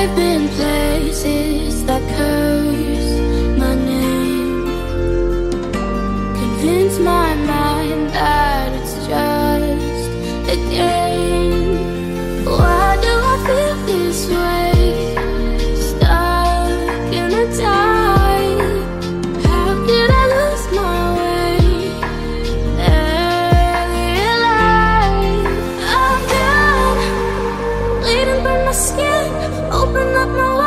I've been places that curse open up my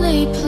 泪。